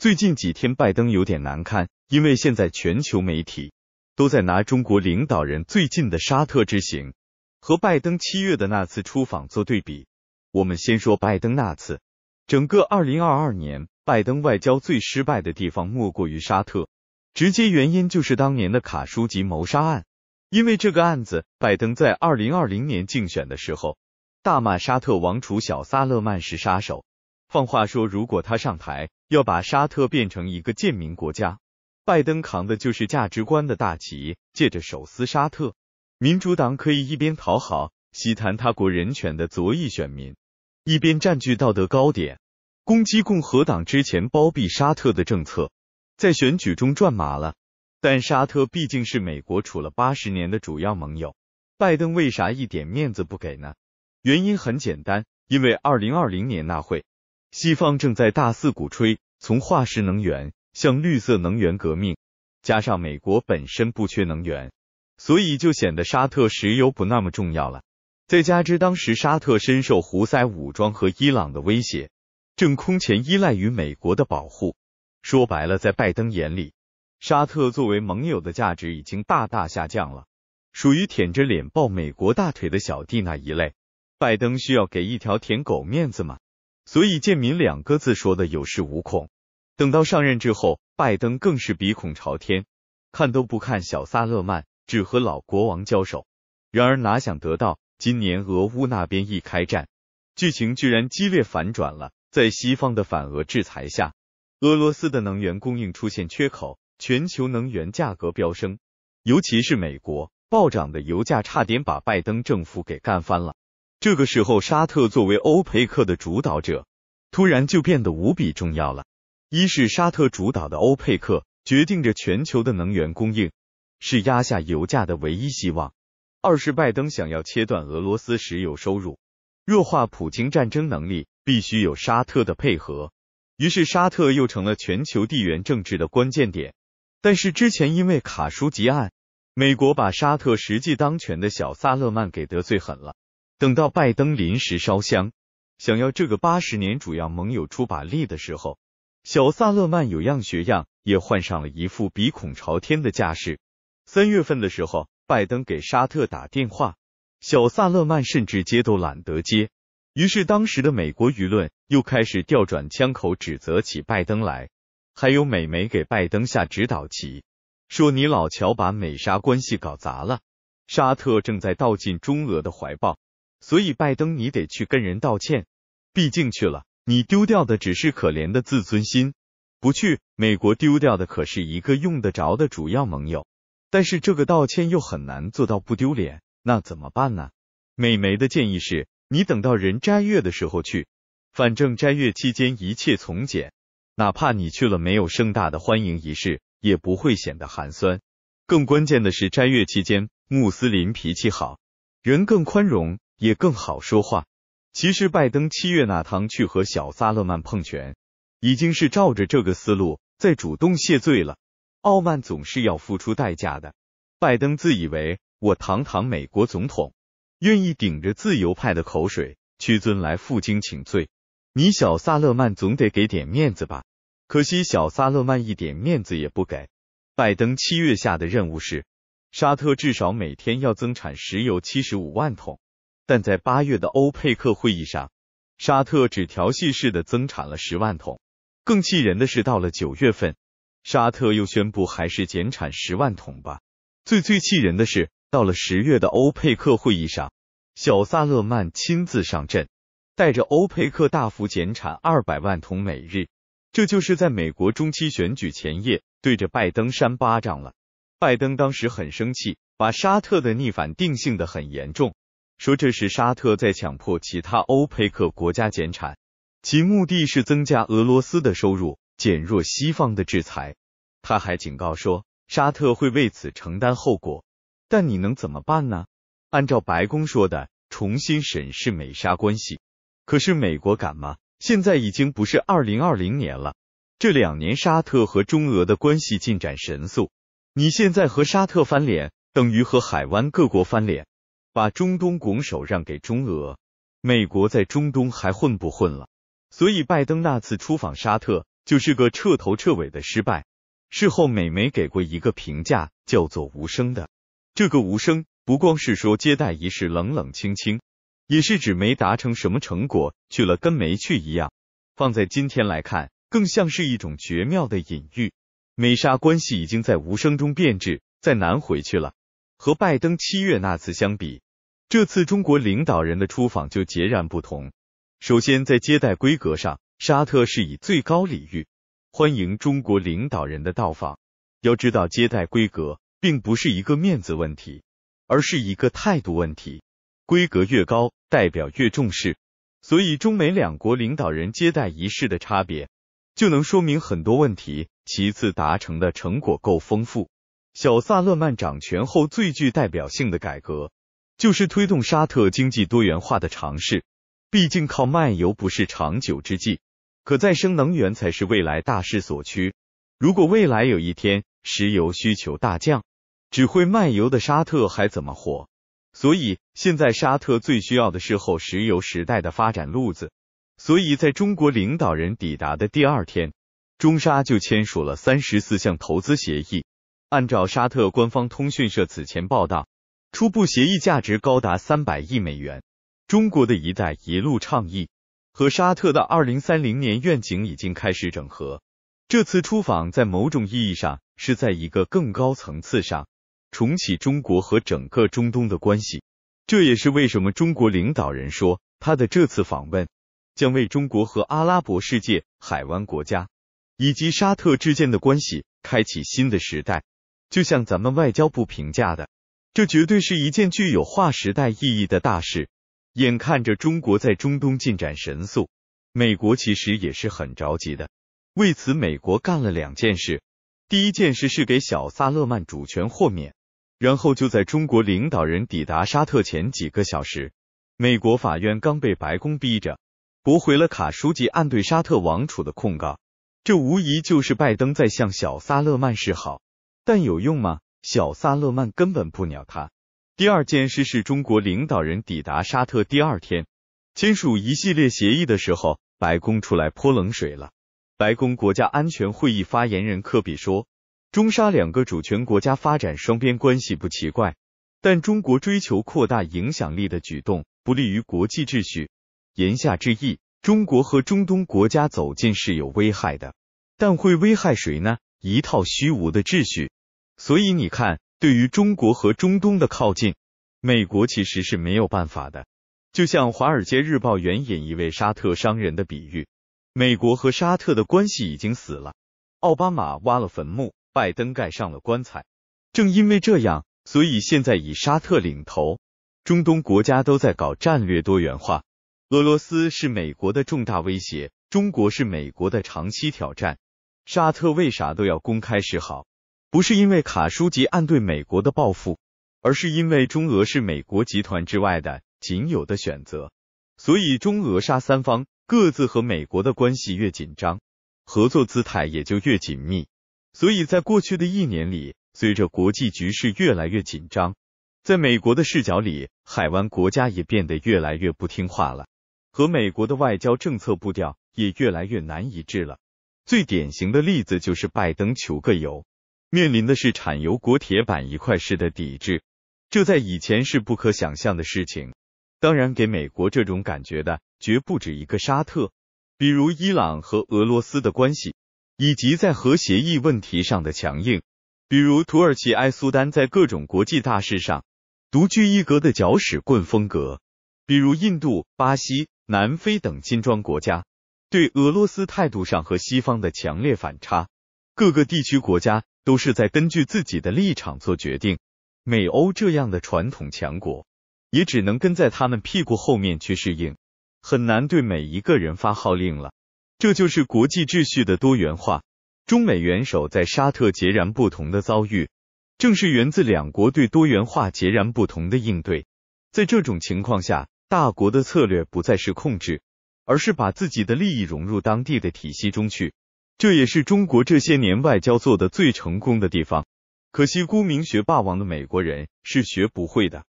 最近几天拜登有点难堪，因为现在全球媒体都在拿中国领导人最近的沙特之行和拜登七月的那次出访做对比。我们先说拜登那次，整个二零二二年，拜登外交最失败的地方莫过于沙特，直接原因就是当年的卡舒吉谋杀案。因为这个案子，拜登在二零二零年竞选的时候大骂沙特王储小萨勒曼是杀手，放话说如果他上台，要把沙特变成一个贱民国家。拜登扛的就是价值观的大旗，借着手撕沙特，民主党可以一边讨好西谈他国人权的左翼选民，一边占据道德高点，攻击共和党之前包庇沙特的政策，在选举中转马了。但沙特毕竟是美国处了八十年的主要盟友，拜登为啥一点面子不给呢？原因很简单，因为二零二零年那会，西方正在大肆鼓吹从化石能源向绿色能源革命，加上美国本身不缺能源，所以就显得沙特石油不那么重要了。再加之当时沙特深受胡塞武装和伊朗的威胁，正空前依赖于美国的保护。说白了，在拜登眼里。沙特作为盟友的价值已经大大下降了，属于舔着脸抱美国大腿的小弟那一类。拜登需要给一条舔狗面子吗？所以“贱民”两个字说的有恃无恐。等到上任之后，拜登更是鼻孔朝天，看都不看小萨勒曼，只和老国王交手。然而哪想得到，今年俄乌那边一开战，剧情居然激烈反转了。在西方的反俄制裁下，俄罗斯的能源供应出现缺口。全球能源价格飙升，尤其是美国暴涨的油价，差点把拜登政府给干翻了。这个时候，沙特作为欧佩克的主导者，突然就变得无比重要了。一是沙特主导的欧佩克决定着全球的能源供应，是压下油价的唯一希望；二是拜登想要切断俄罗斯石油收入，弱化普京战争能力，必须有沙特的配合。于是，沙特又成了全球地缘政治的关键点。但是之前因为卡舒吉案，美国把沙特实际当权的小萨勒曼给得罪狠了。等到拜登临时烧香，想要这个八十年主要盟友出把力的时候，小萨勒曼有样学样，也换上了一副鼻孔朝天的架势。三月份的时候，拜登给沙特打电话，小萨勒曼甚至接都懒得接。于是当时的美国舆论又开始调转枪口，指责起拜登来。还有美媒给拜登下指导棋，说你老乔把美沙关系搞砸了，沙特正在倒进中俄的怀抱，所以拜登你得去跟人道歉。毕竟去了，你丢掉的只是可怜的自尊心；不去，美国丢掉的可是一个用得着的主要盟友。但是这个道歉又很难做到不丢脸，那怎么办呢？美媒的建议是，你等到人斋月的时候去，反正斋月期间一切从简。哪怕你去了，没有盛大的欢迎仪式，也不会显得寒酸。更关键的是，斋月期间，穆斯林脾气好，人更宽容，也更好说话。其实，拜登七月那趟去和小萨勒曼碰拳，已经是照着这个思路在主动谢罪了。傲慢总是要付出代价的。拜登自以为我堂堂美国总统，愿意顶着自由派的口水屈尊来负荆请罪，你小萨勒曼总得给点面子吧？可惜小萨勒曼一点面子也不给。拜登七月下的任务是，沙特至少每天要增产石油七十五万桶，但在八月的欧佩克会议上，沙特只调戏式的增产了十万桶。更气人的是，到了九月份，沙特又宣布还是减产十万桶吧。最最气人的是，到了十月的欧佩克会议上，小萨勒曼亲自上阵，带着欧佩克大幅减产二百万桶每日。这就是在美国中期选举前夜对着拜登扇巴掌了。拜登当时很生气，把沙特的逆反定性的很严重，说这是沙特在强迫其他欧佩克国家减产，其目的是增加俄罗斯的收入，减弱西方的制裁。他还警告说，沙特会为此承担后果。但你能怎么办呢？按照白宫说的，重新审视美沙关系。可是美国敢吗？现在已经不是二零二零年了，这两年沙特和中俄的关系进展神速。你现在和沙特翻脸，等于和海湾各国翻脸，把中东拱手让给中俄，美国在中东还混不混了？所以拜登那次出访沙特，就是个彻头彻尾的失败。事后美媒给过一个评价，叫做“无声”的。这个“无声”不光是说接待仪式冷冷清清，也是指没达成什么成果，去了跟没去一样。放在今天来看，更像是一种绝妙的隐喻。美沙关系已经在无声中变质，再难回去了。和拜登七月那次相比，这次中国领导人的出访就截然不同。首先，在接待规格上，沙特是以最高礼遇。欢迎中国领导人的到访。要知道，接待规格并不是一个面子问题，而是一个态度问题。规格越高，代表越重视。所以，中美两国领导人接待仪式的差别，就能说明很多问题。其次，达成的成果够丰富。小萨勒曼掌权后最具代表性的改革，就是推动沙特经济多元化的尝试。毕竟，靠卖油不是长久之计。可再生能源才是未来大势所趋。如果未来有一天石油需求大降，只会卖油的沙特还怎么活？所以现在沙特最需要的是后石油时代的发展路子。所以在中国领导人抵达的第二天，中沙就签署了三十四项投资协议。按照沙特官方通讯社此前报道，初步协议价值高达三百亿美元。中国的一带一路倡议。和沙特的二零三零年愿景已经开始整合。这次出访在某种意义上是在一个更高层次上重启中国和整个中东的关系。这也是为什么中国领导人说他的这次访问将为中国和阿拉伯世界、海湾国家以及沙特之间的关系开启新的时代。就像咱们外交部评价的，这绝对是一件具有划时代意义的大事。眼看着中国在中东进展神速，美国其实也是很着急的。为此，美国干了两件事。第一件事是给小萨勒曼主权豁免，然后就在中国领导人抵达沙特前几个小时，美国法院刚被白宫逼着驳回了卡舒吉案对沙特王储的控告。这无疑就是拜登在向小萨勒曼示好，但有用吗？小萨勒曼根本不鸟他。第二件事是中国领导人抵达沙特第二天，签署一系列协议的时候，白宫出来泼冷水了。白宫国家安全会议发言人科比说：“中沙两个主权国家发展双边关系不奇怪，但中国追求扩大影响力的举动不利于国际秩序。言下之意，中国和中东国家走近是有危害的，但会危害谁呢？一套虚无的秩序。所以你看。”对于中国和中东的靠近，美国其实是没有办法的。就像《华尔街日报》援引一位沙特商人的比喻，美国和沙特的关系已经死了。奥巴马挖了坟墓，拜登盖上了棺材。正因为这样，所以现在以沙特领头，中东国家都在搞战略多元化。俄罗斯是美国的重大威胁，中国是美国的长期挑战。沙特为啥都要公开示好？不是因为卡舒吉案对美国的报复，而是因为中俄是美国集团之外的仅有的选择，所以中俄沙三方各自和美国的关系越紧张，合作姿态也就越紧密。所以在过去的一年里，随着国际局势越来越紧张，在美国的视角里，海湾国家也变得越来越不听话了，和美国的外交政策步调也越来越难一致了。最典型的例子就是拜登求个油。面临的是产油国铁板一块式的抵制，这在以前是不可想象的事情。当然，给美国这种感觉的绝不止一个沙特，比如伊朗和俄罗斯的关系，以及在核协议问题上的强硬，比如土耳其埃苏丹在各种国际大事上独具一格的搅屎棍风格，比如印度、巴西、南非等金砖国家对俄罗斯态度上和西方的强烈反差，各个地区国家。都是在根据自己的立场做决定。美欧这样的传统强国，也只能跟在他们屁股后面去适应，很难对每一个人发号令了。这就是国际秩序的多元化。中美元首在沙特截然不同的遭遇，正是源自两国对多元化截然不同的应对。在这种情况下，大国的策略不再是控制，而是把自己的利益融入当地的体系中去。这也是中国这些年外交做的最成功的地方，可惜沽名学霸王的美国人是学不会的。